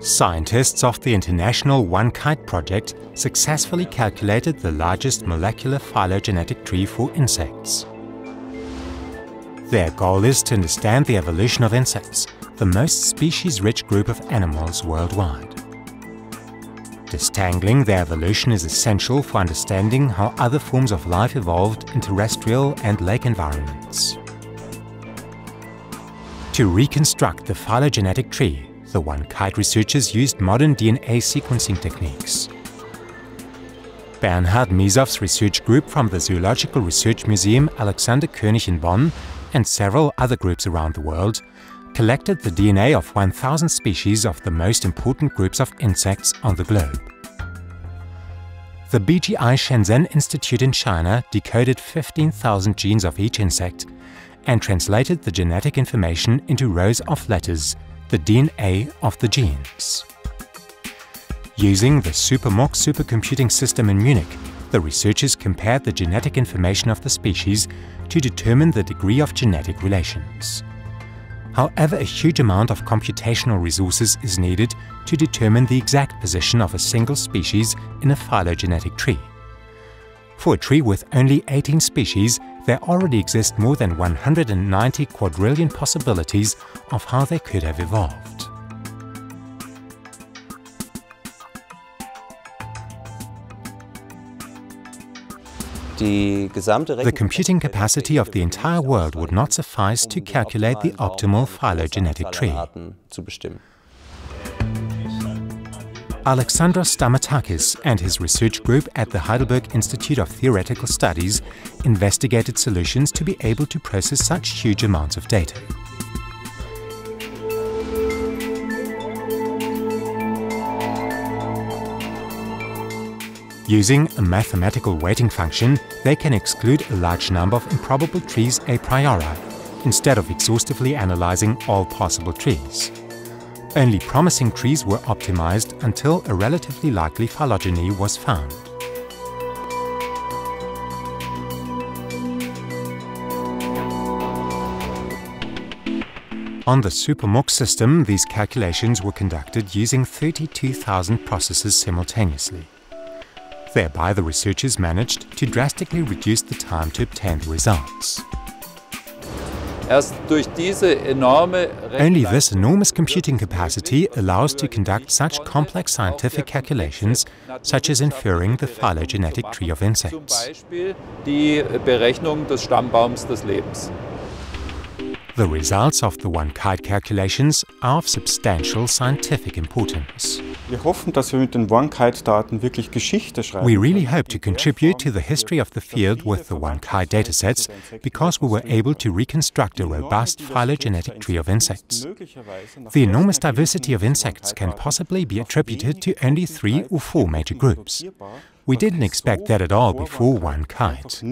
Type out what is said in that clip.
Scientists of the international One Kite project successfully calculated the largest molecular phylogenetic tree for insects. Their goal is to understand the evolution of insects, the most species-rich group of animals worldwide. Distangling their evolution is essential for understanding how other forms of life evolved in terrestrial and lake environments. To reconstruct the phylogenetic tree, the One Kite researchers used modern DNA sequencing techniques. Bernhard Misof's research group from the Zoological Research Museum Alexander Koenig in Bonn and several other groups around the world collected the DNA of 1,000 species of the most important groups of insects on the globe. The BGI Shenzhen Institute in China decoded 15,000 genes of each insect and translated the genetic information into rows of letters, the DNA of the genes. Using the SuperMUC supercomputing system in Munich, the researchers compared the genetic information of the species to determine the degree of genetic relations. However, a huge amount of computational resources is needed to determine the exact position of a single species in a phylogenetic tree. For a tree with only 18 species, there already exist more than 190 quadrillion possibilities of how they could have evolved. The computing capacity of the entire world would not suffice to calculate the optimal phylogenetic tree. Alexandros Stamatakis and his research group at the Heidelberg Institute of Theoretical Studies investigated solutions to be able to process such huge amounts of data. Using a mathematical weighting function, they can exclude a large number of improbable trees a priori, instead of exhaustively analyzing all possible trees. Only promising trees were optimized until a relatively likely phylogeny was found. On the SuperMUC system, these calculations were conducted using 32,000 processes simultaneously. Thereby, the researchers managed to drastically reduce the time to obtain the results. Only this enormous computing capacity allows to conduct such complex scientific calculations, such as inferring the phylogenetic tree of insects. The results of the one-kite calculations are of substantial scientific importance. We really hope to contribute to the history of the field with the one-kite datasets because we were able to reconstruct a robust phylogenetic tree of insects. The enormous diversity of insects can possibly be attributed to only three or four major groups. We didn't expect that at all before one kite.